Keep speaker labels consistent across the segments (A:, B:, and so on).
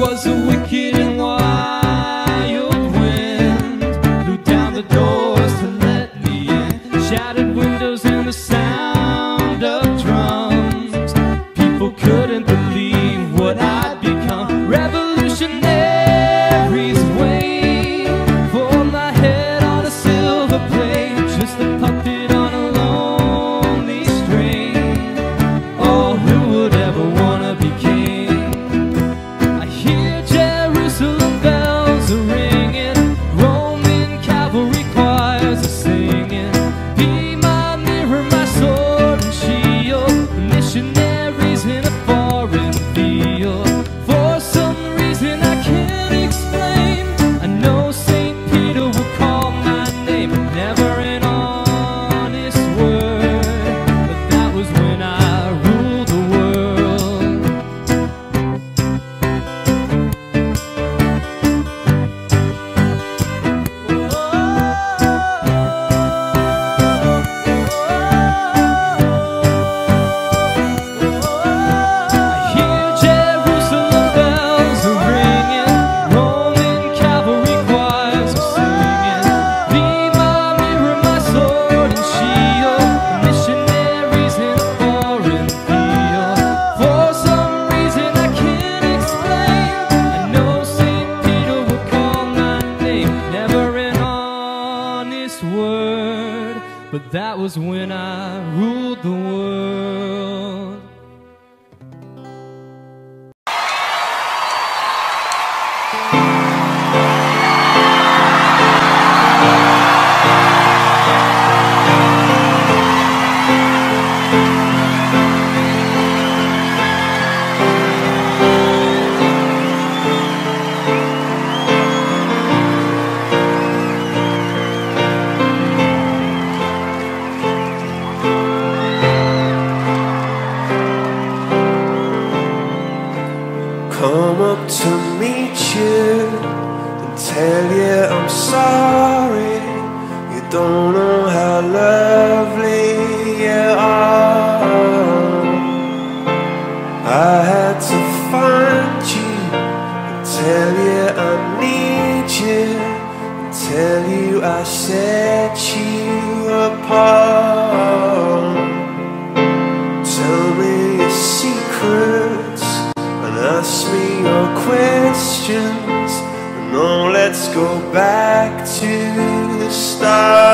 A: was a wicked and
B: come up to meet you and tell you I'm sorry. You don't know how lovely you are. I had to find. está.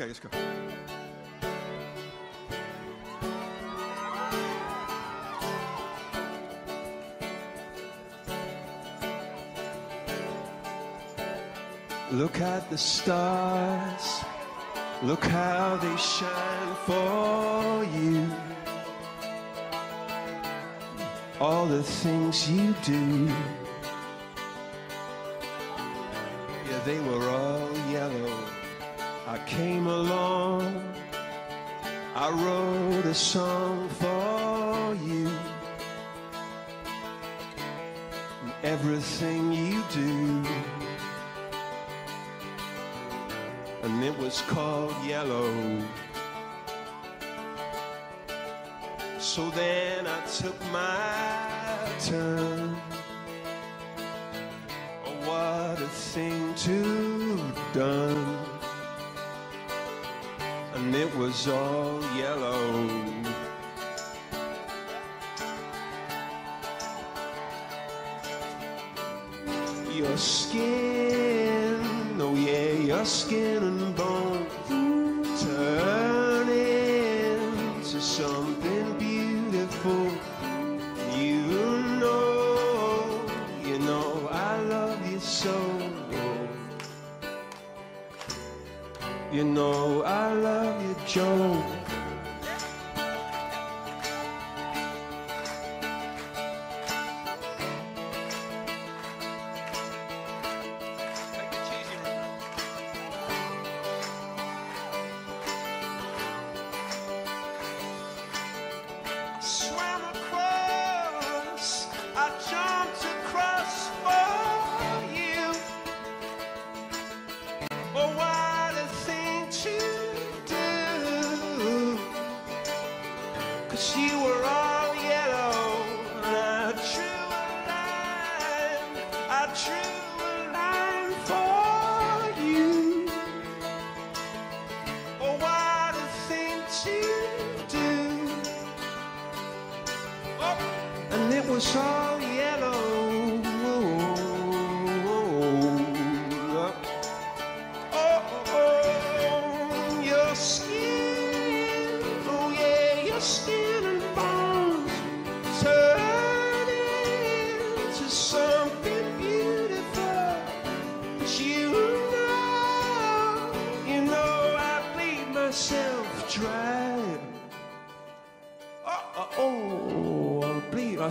C: Okay, let's go.
B: Look at the stars. Look how they shine for you. All the things you do. Yeah, they were all yellow. I came along. I wrote a song for you. And everything you do. and it was called Yellow. So then I took my turn. Oh, what a thing to done. And it was all yellow. Your skin, oh yeah, your skin and bone You know, I love you, Joe. Cause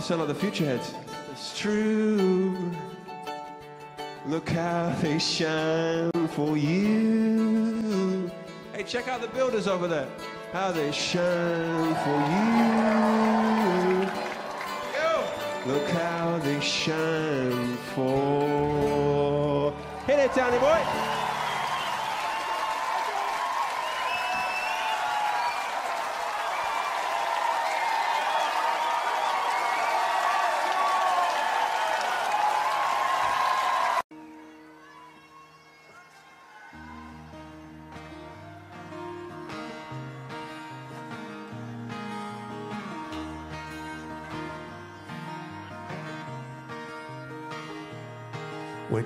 D: Marcelo the Future Heads. It's true. Look how they shine for you. Hey, check out the builders over there. How they shine for you. Yo. Look how they shine for. Hit it, Tony boy.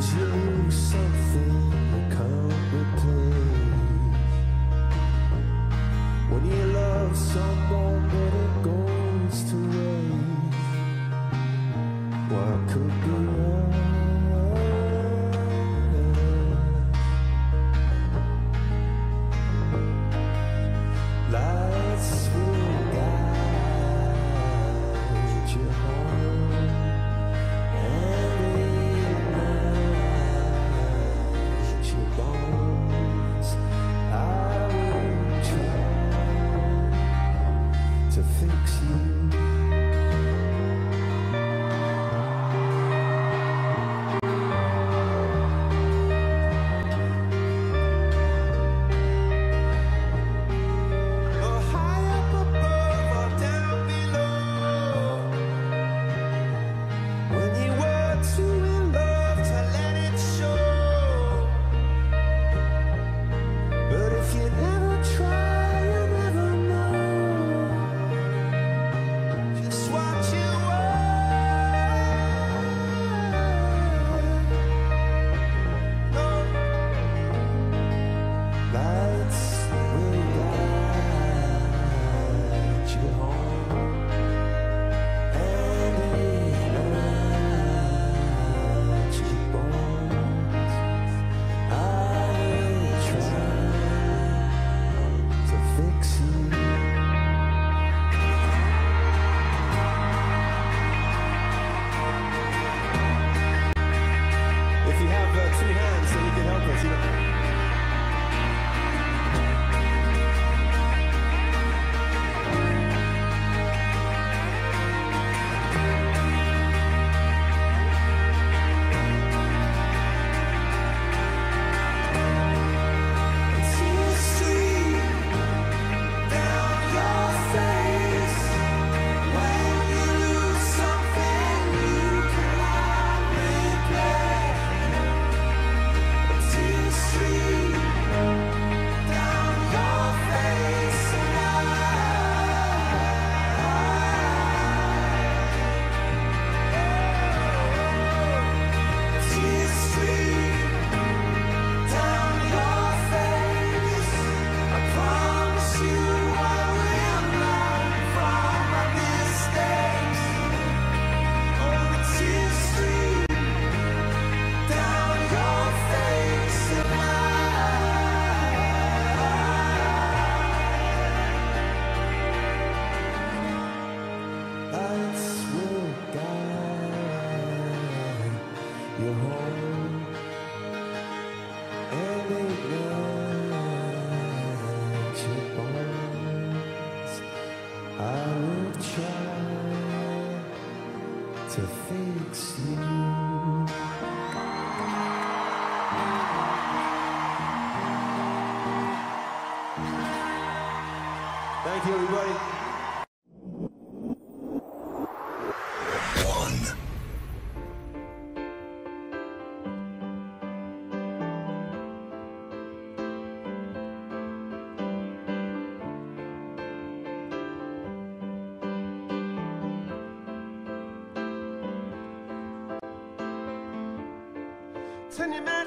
B: you lose something you can't replace.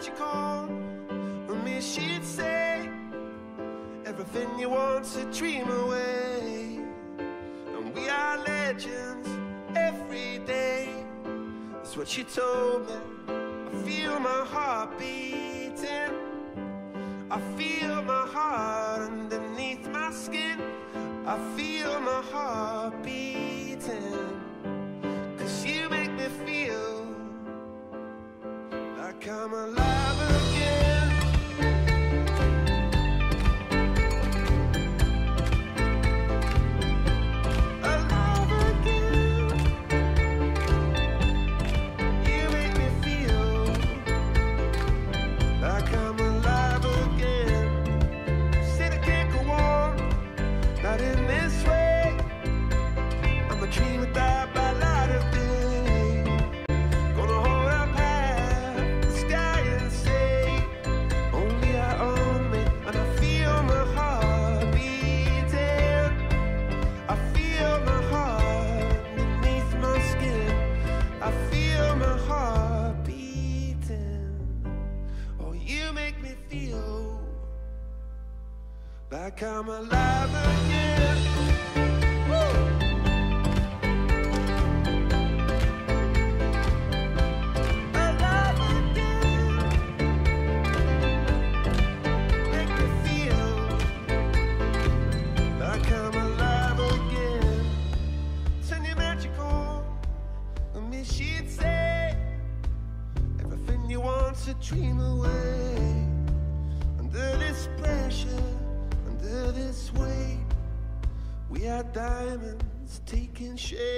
B: what you call. She'd say Everything you want to dream away. And we are legends every day. That's what she told me. never again.
E: shit.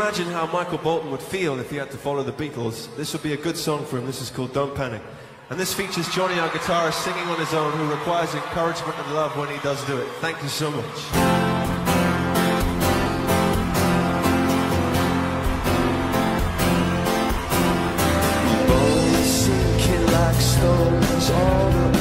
E: imagine how Michael Bolton would feel if he had to follow the Beatles? This would be a good song for him. This is called Don't Panic. And this features Jonny, our guitarist, singing on his own, who requires encouragement and love when he does do it. Thank you so much.
C: stones all the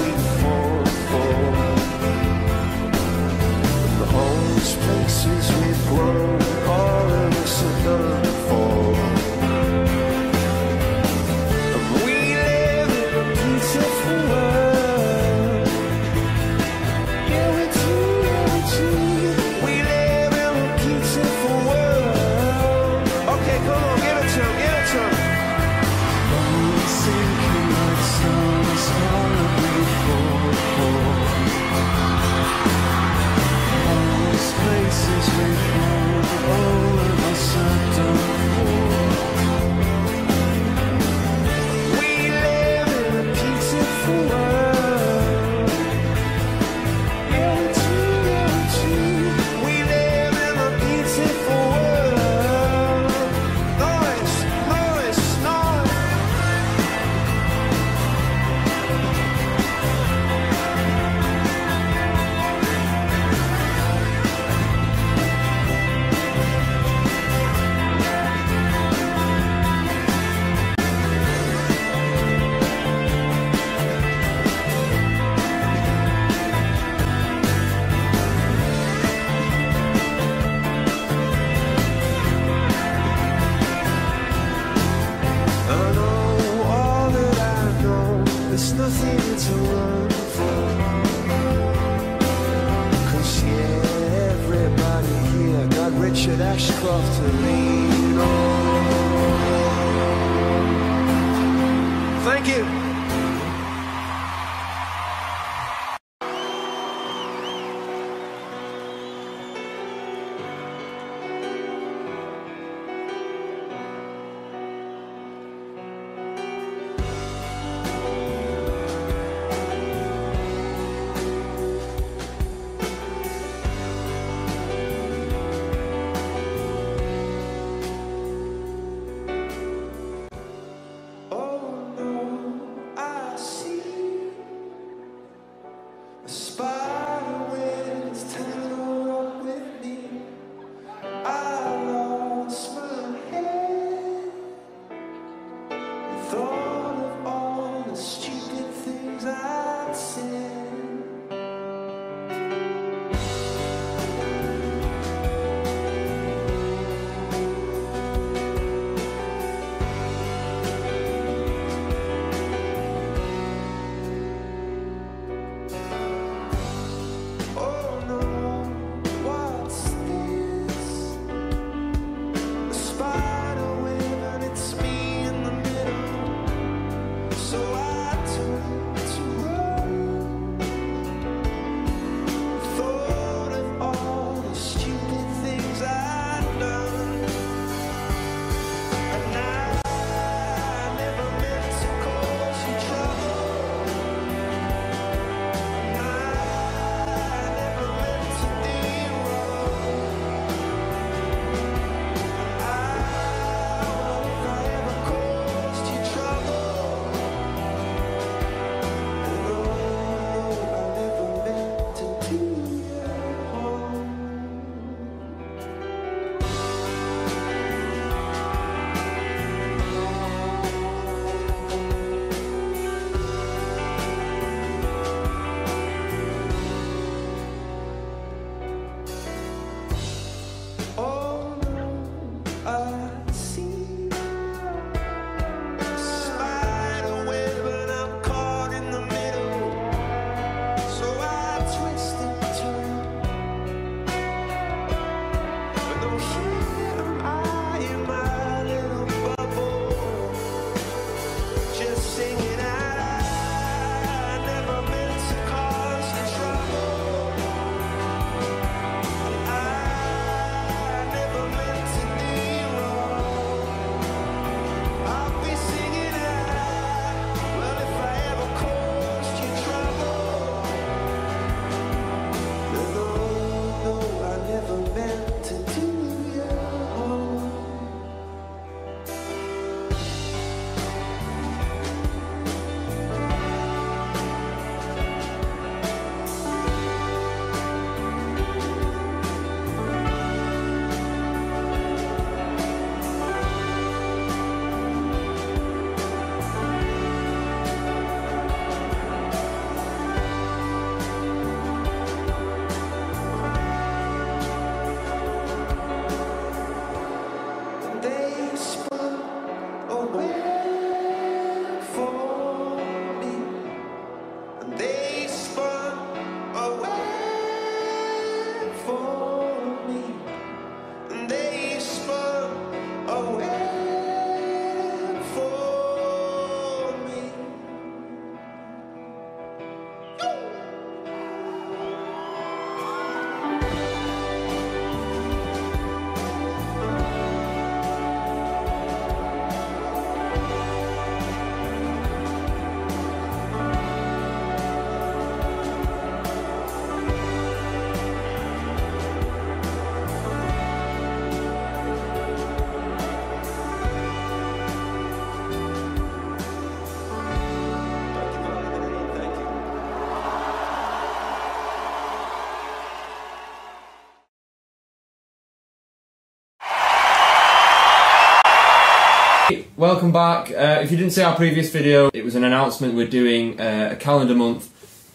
A: Welcome back. Uh, if you didn't see our previous video, it was an announcement we're doing uh, a calendar month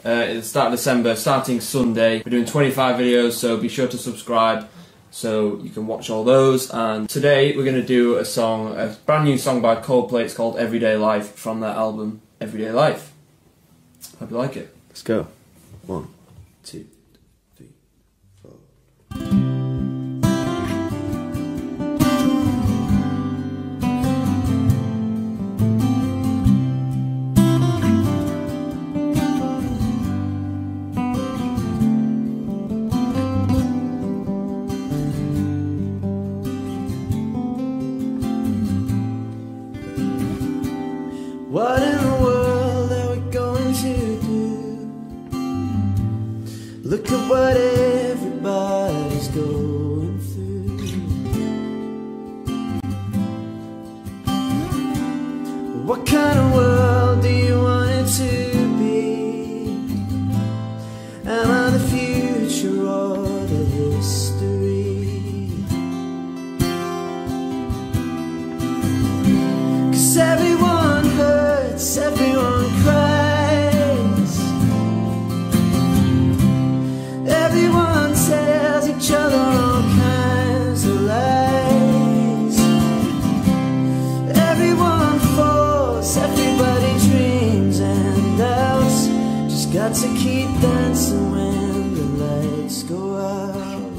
A: uh, at the start of December, starting Sunday. We're doing 25 videos, so be sure to subscribe so you can watch all those. And today we're going to do a song, a brand new song by Coldplay. It's called Everyday Life from their album Everyday Life. Hope you like it.
E: Let's go. One, two.
C: got to keep dancing when the lights go out.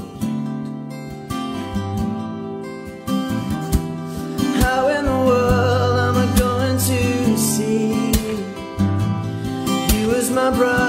C: How in the world am I going to see? You as my
F: bride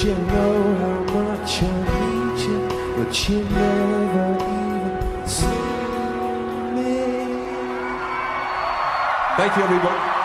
F: You know how much I need you, but you never even see me.
B: Thank you, everyone.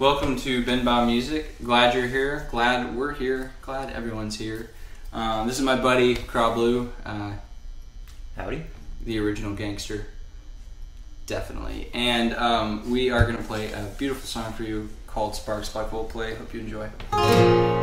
G: Welcome to Ben Bob Music. Glad you're here. Glad we're here. Glad everyone's here. Um, this is my buddy Craw Blue, uh,
H: Howdy.
G: the original gangster, definitely. And um, we are gonna play a beautiful song for you called "Sparks" by Coldplay. Hope you enjoy.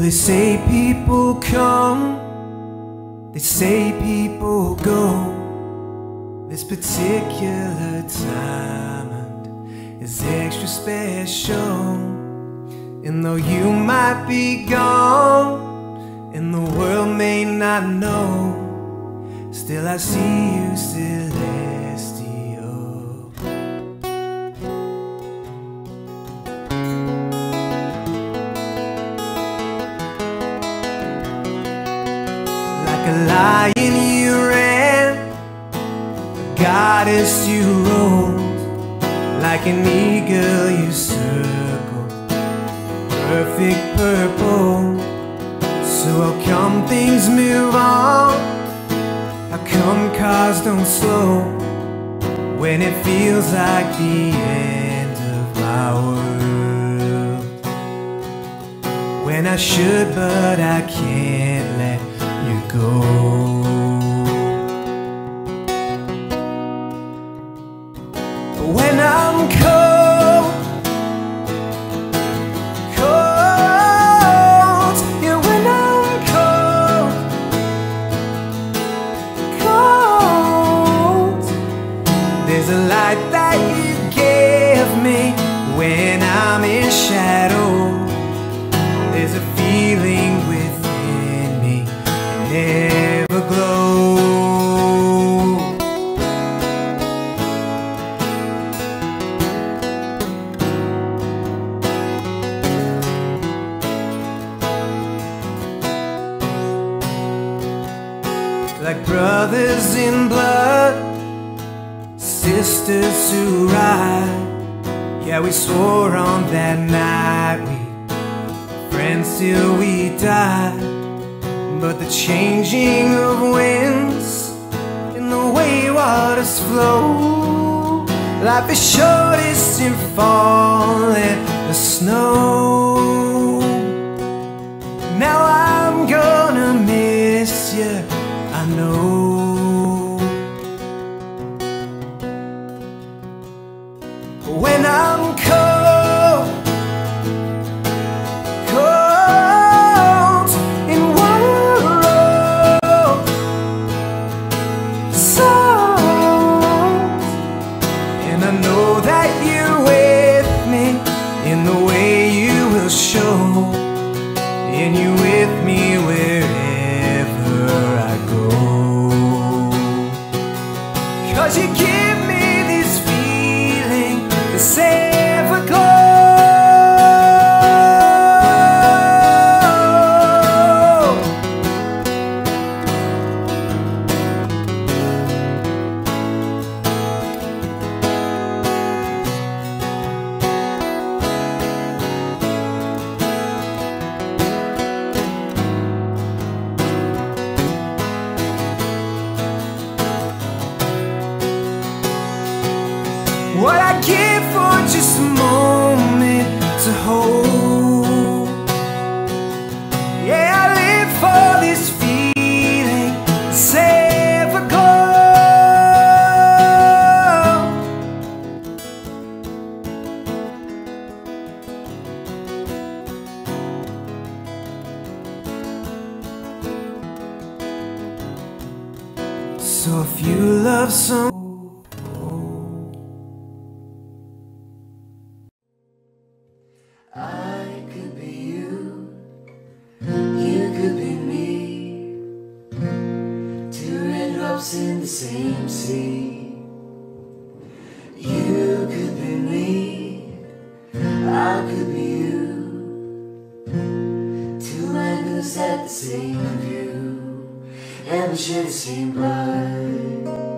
C: They say people come, they say people go. This particular time is extra special. And though you might be gone, and the world may not know, still I see you celestial. lion you ran, goddess you rose, like an eagle you circled, perfect purple. So how come things move on? How come cars don't slow when it feels like the end of our world? When I should, but I can't let go. Life is short, it's in falling the snow. Now I'm gonna miss you, I know.
I: light.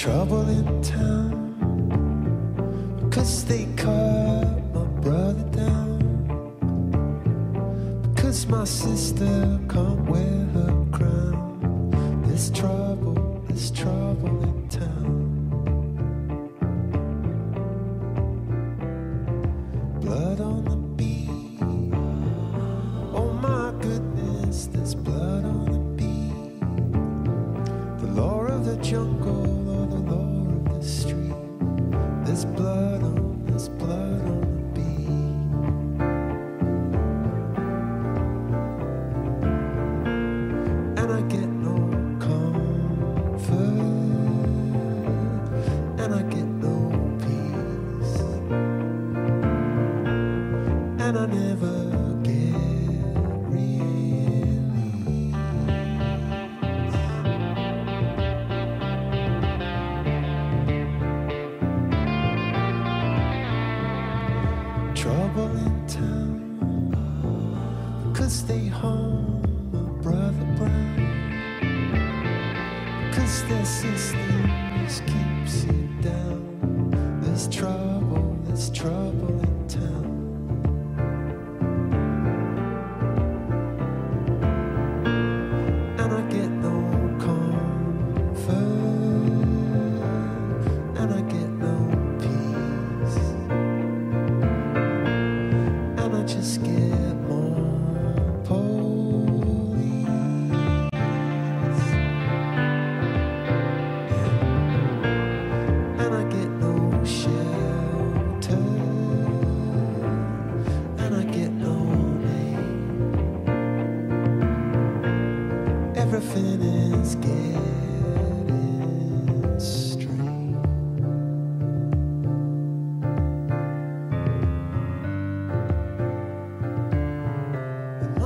B: Trouble in town. Because they cut my brother down. Because my sister can't wear her crown. There's trouble there's trouble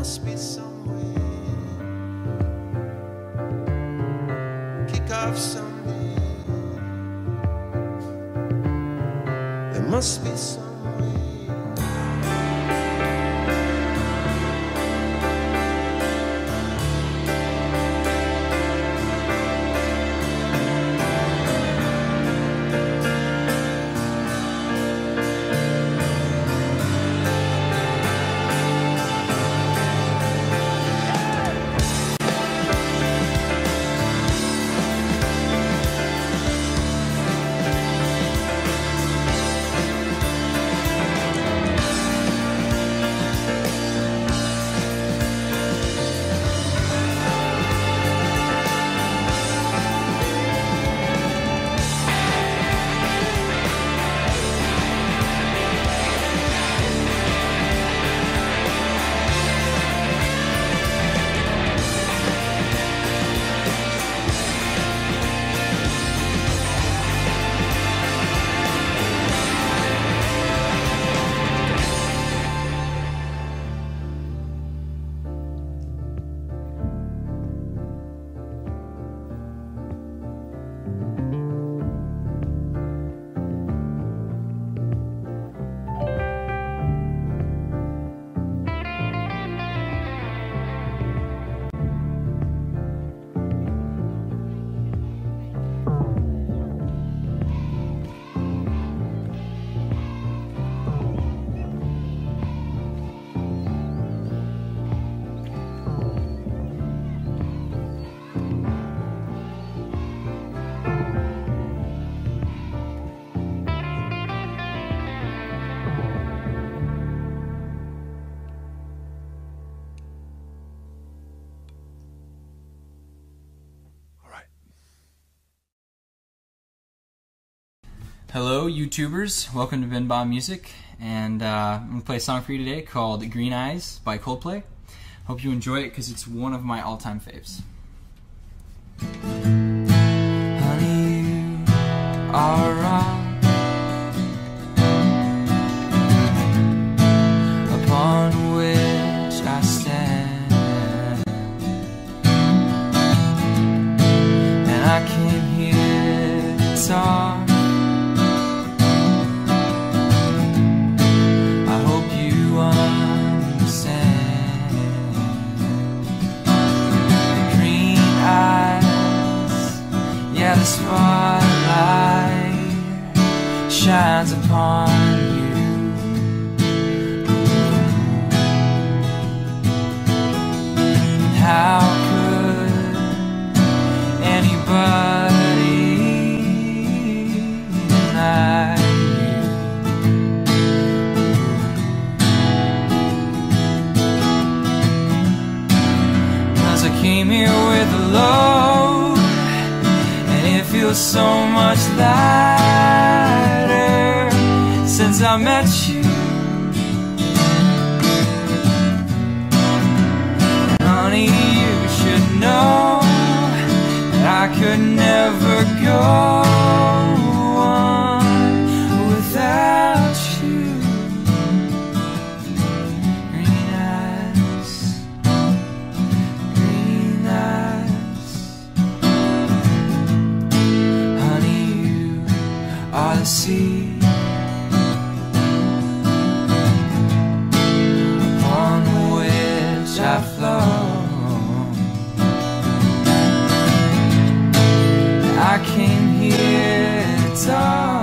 B: must be some way. Kick off someday. There must be some
G: Hello, YouTubers. Welcome to Ben Bomb Music. And uh, I'm to play a song for you today called Green Eyes by Coldplay. Hope you enjoy it because it's one of my all time faves.
B: Honey, you are upon which I stand, and I came here to talk.
G: shines upon you. And how could anybody deny you? Cause I came here with a load, and it feels so much lighter since I met you. Honey, you should know That I could never go.
B: It's all.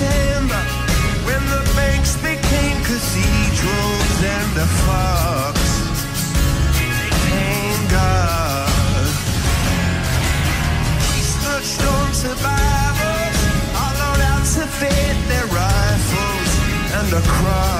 B: September when the banks became cathedrals and the fox became God. We snatched on survivors, all out to fit their rifles and the cross.